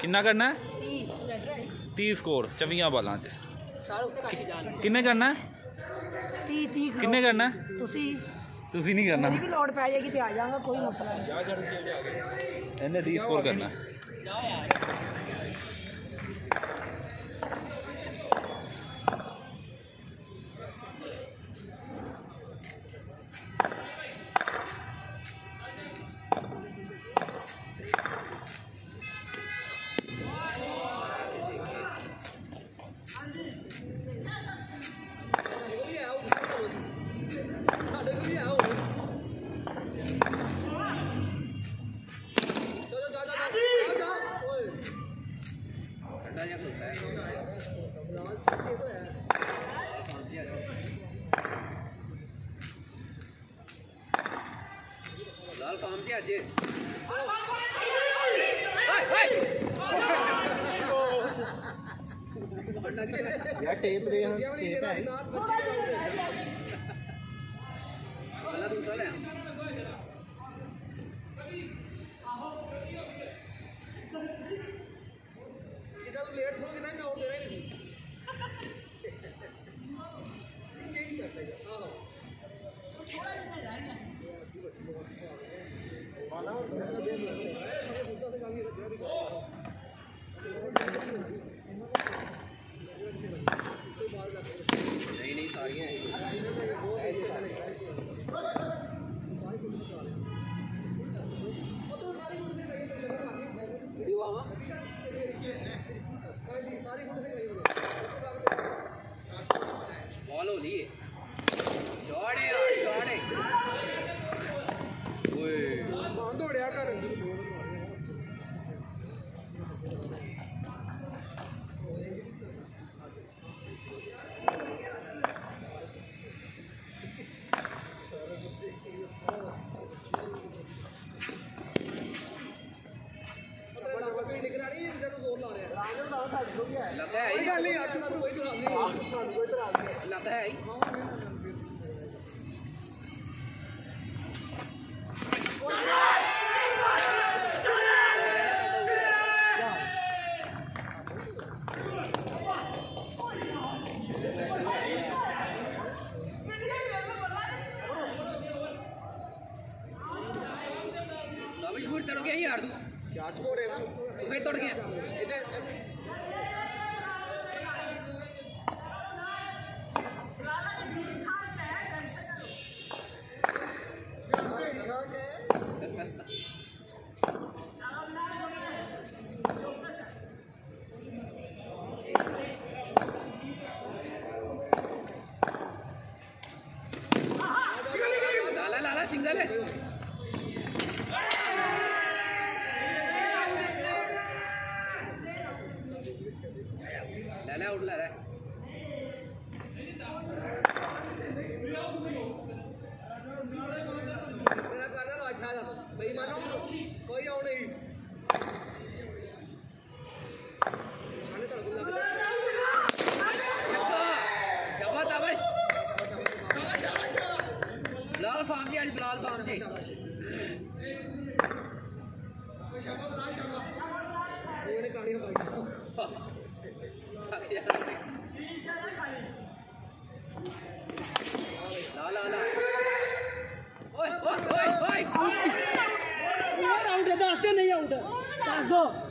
ਕਿੰਨਾ ਕਰਨਾ 30 ਸਕੋਰ 24 ਬਾਲਾਂ 'ਚ ਕਿੰਨੇ ਕਰਨਾ 30 30 ਕਿੰਨੇ ਕਰਨਾ ਤੁਸੀਂ ਤੁਸੀਂ ਨਹੀਂ ਕਰਨਾ ਵੀ ਲੋਡ ਪੈ ਜਾਏਗੀ ਤੇ ਆ ਜਾਵਾਂਗਾ ਕੋਈ ਮਸਲਾ ਨਹੀਂ ਇਹਨੇ 30 ਸਕੋਰ ਕਰਨਾ ਲਾਲ टेप दे टेप है ਲੱਗਦਾ ਹੈ ਗੱਲ ਨਹੀਂ ਅੱਜ ਸਾਨੂੰ ਕੋਈ ਜਵਾਬ ਨਹੀਂ ਲੱਗਦਾ ਹੈ ਬਾਬਾ ਜੀ that every नहीं आउट दो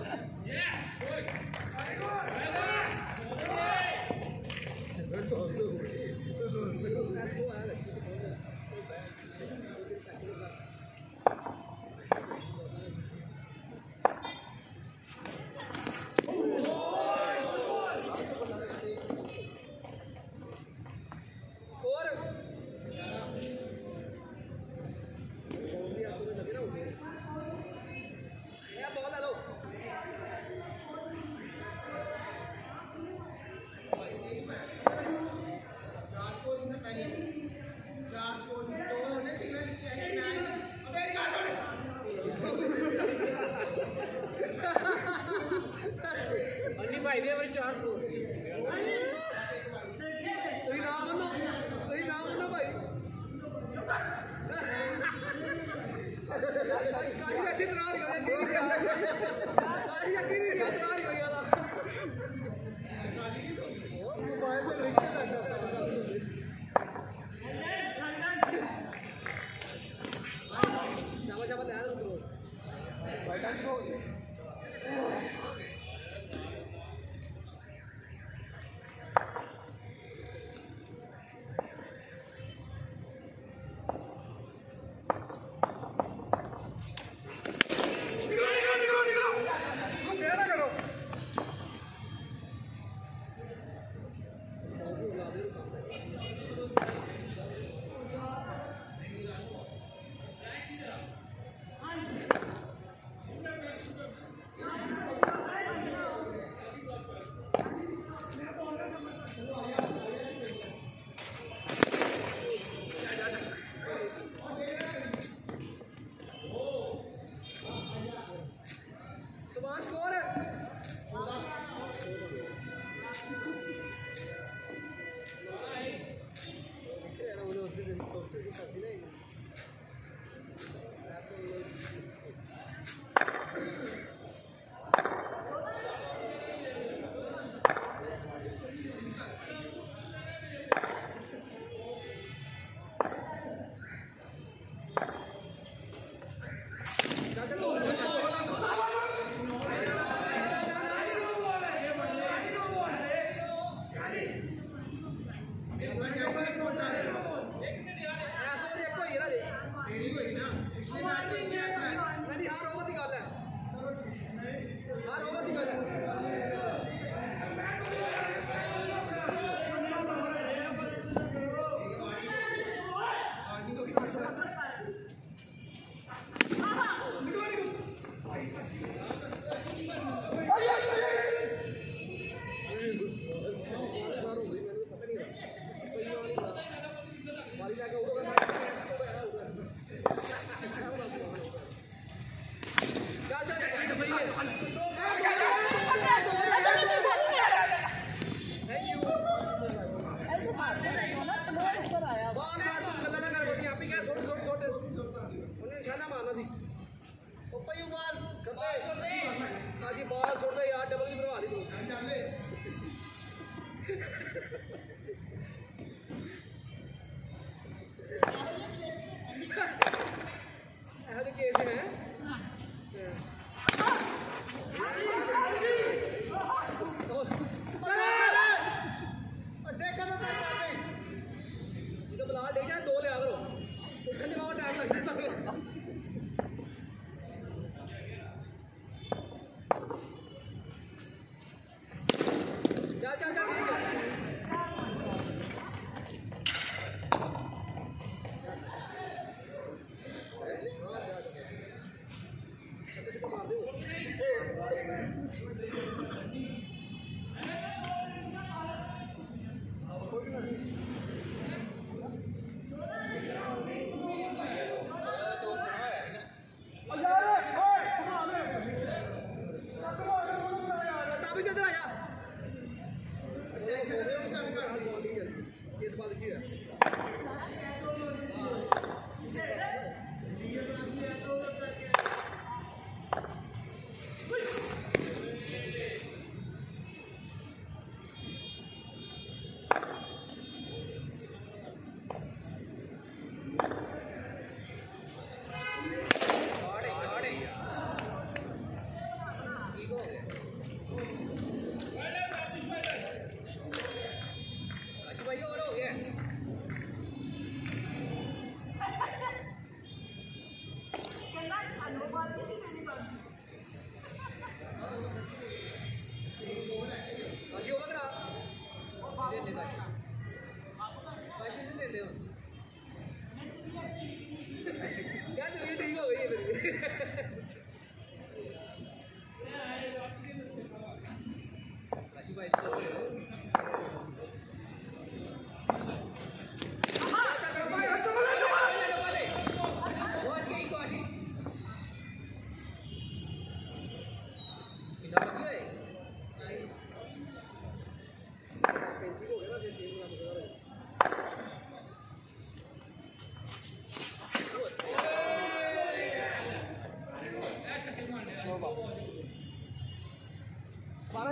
sila. Eh.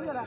可了。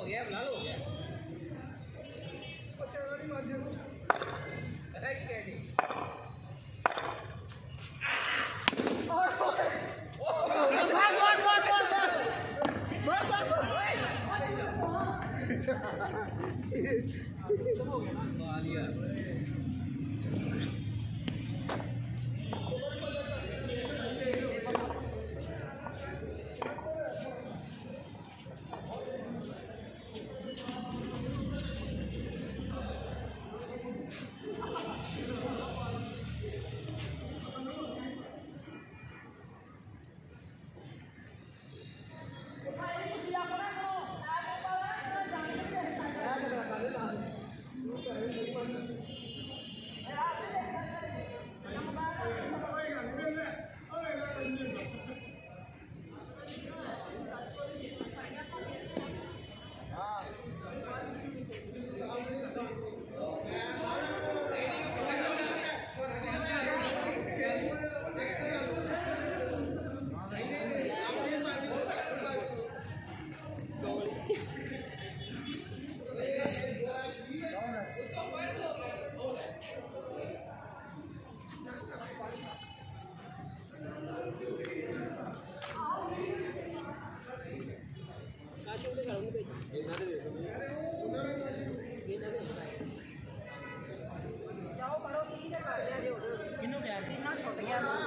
हो गया लाल हो गया।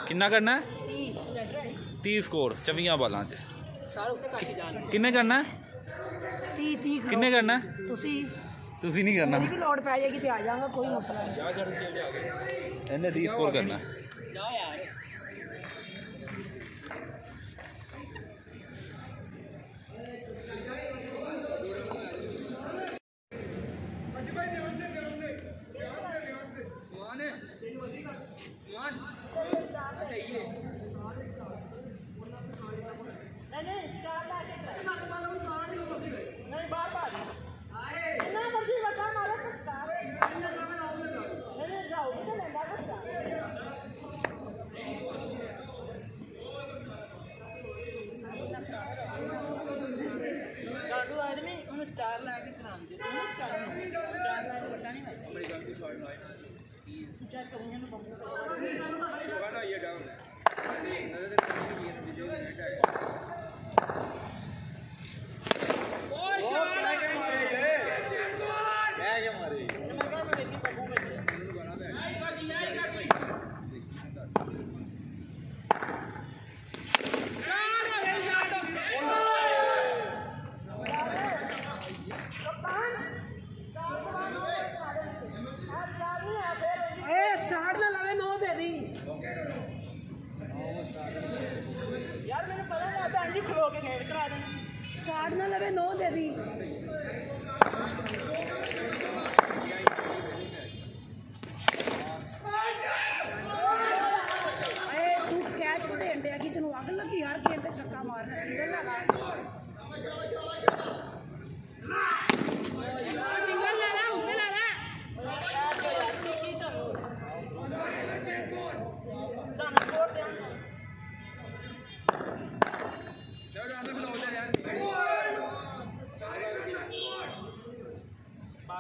कि करना ती स्कोर चवी बाल कि करना किन्ने करना तुसी नहीं करना। हाँ। पै जाएगी आ जाऊँगा कोई मसला नहीं इन्हें स्कोर करना है। ਯਾਰ, ਮੈਨੂੰ ਪਤਾ ਨਹੀਂ ਭੈਣ ਜੀ ਖਲੋ ਕੇ ਖੇਡ ਕਰਾ ਦੇਣਾ ਸਟਾਰਟ ਨਾ ਲਵੇ ਨੋ ਦੇ ਦੀ।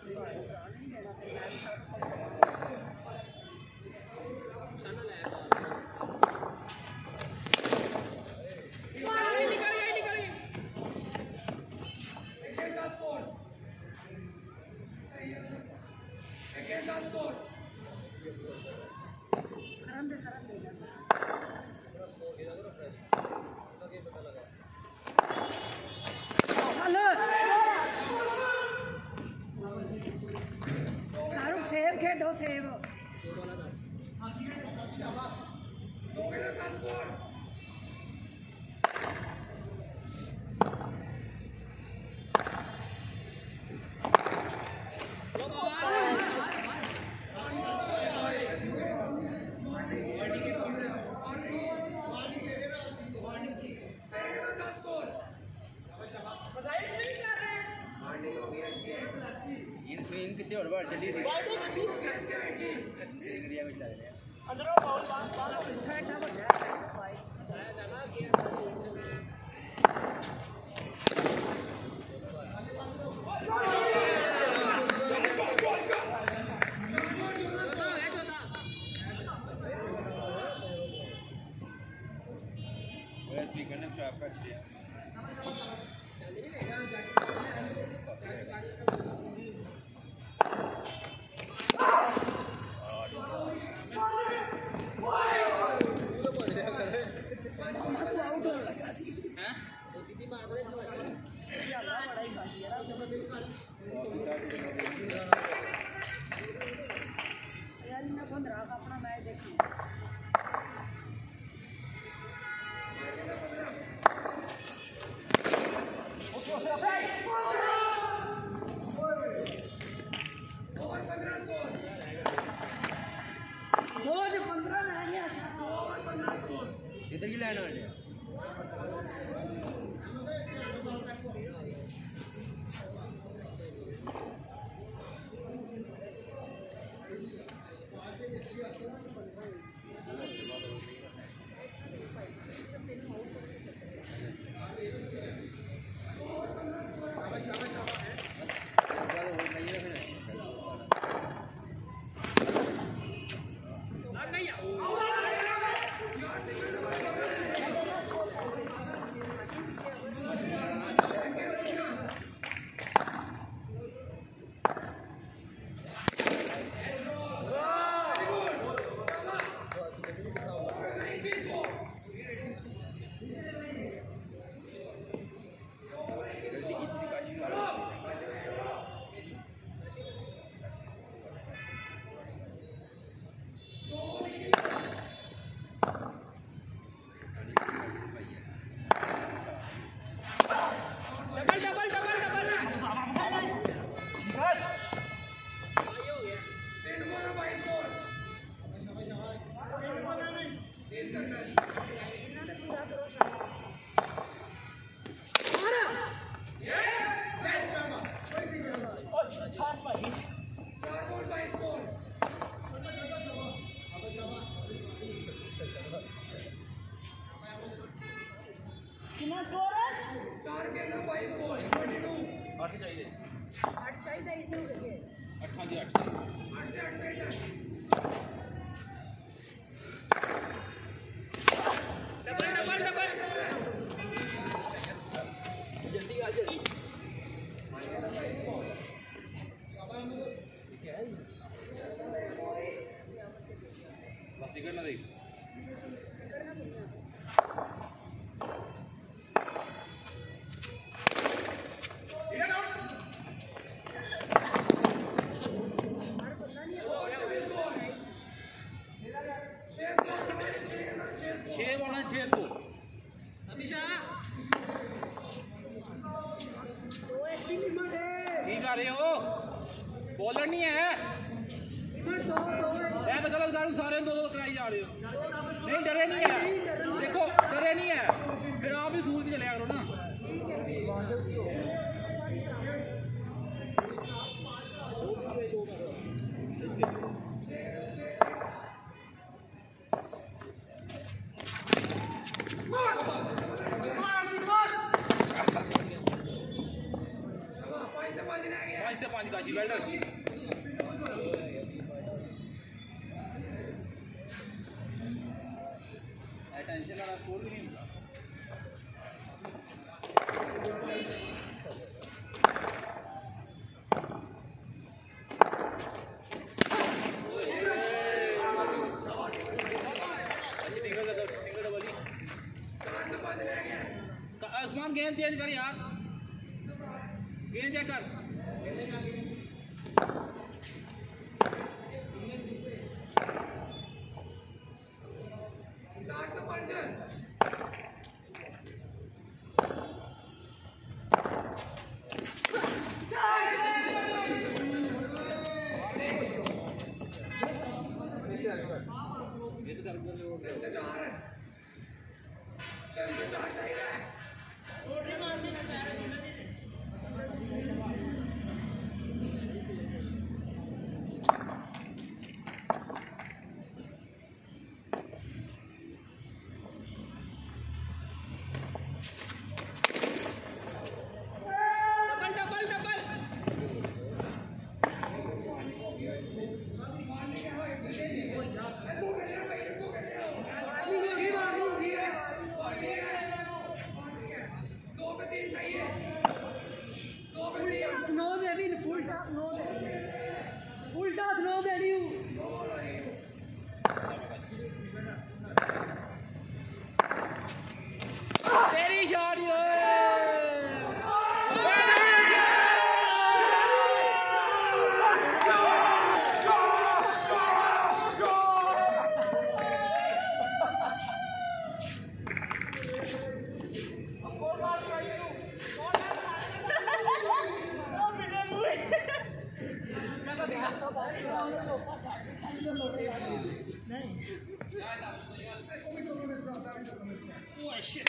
すごい。कितने और बार चली थी सिंगरिया में लग रहा ਇਹ ਤਾਂ ਦੋ ਦੋ ਕਰਾਈ ਜਾ ਰਹੇ ਹੋ। ਨਹੀਂ, ਡਰੇ ਨਹੀਂ ਹੈ। ਦੇਖੋ, ਡਰੇ ਨਹੀਂ ਹੈ। ਫਿਰ ਆਪ ਹੀ ਸੂਰਜ ਚਲਿਆ ਕਰੋ ਨਾ। ਪੰਜ ਕਾਸ਼ੀ ਵੈਲਡਰ गेंद चेंज कर यार। गेंद चेक कर।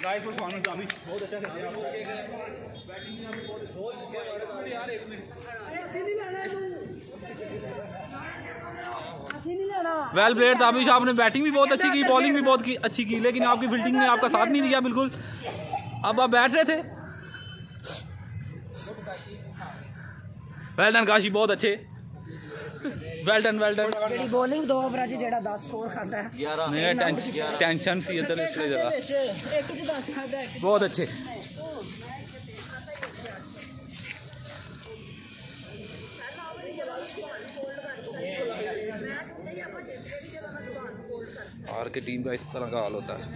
गाइस फॉर फार्मर अभी बहुत अच्छा दिया बैटिंग में अभी बहुत हो चुके हैं अरे यार मिनट तू वेल प्लेड ताबिश आपने बैटिंग भी बहुत अच्छी की बॉलिंग भी बहुत की, अच्छी की, लेकिन आपकी फील्डिंग ने आपका साथ नहीं दिया, बिल्कुल। अब आप बैठ रहे थे। वेल डन काशी, बहुत अच्छे। वेल डन वेल डन ਜਿਹੜੀ ਬੋਲਿੰਗ ਦੋ ਓਵਰਾਂ 'ਚ ਜਿਹੜਾ 10 ਸਕੋਰ ਖਾਂਦਾ ਹੈ नहीं टेंशन सी इधर इसलिए जरा ਇੱਕ 'ਚ 10 ਖਾਂਦਾ ਹੈ बहुत अच्छे आर के टीम का इस तरह का हाल होता है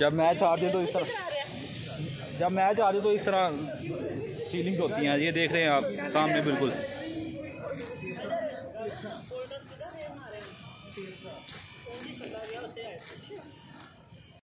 जब मैच हारते तो इस तरह जब मैच हारते तो इस तरह फीलिंग्स होती हैं। ये देख रहे हैं आप, सामने बिल्कुल।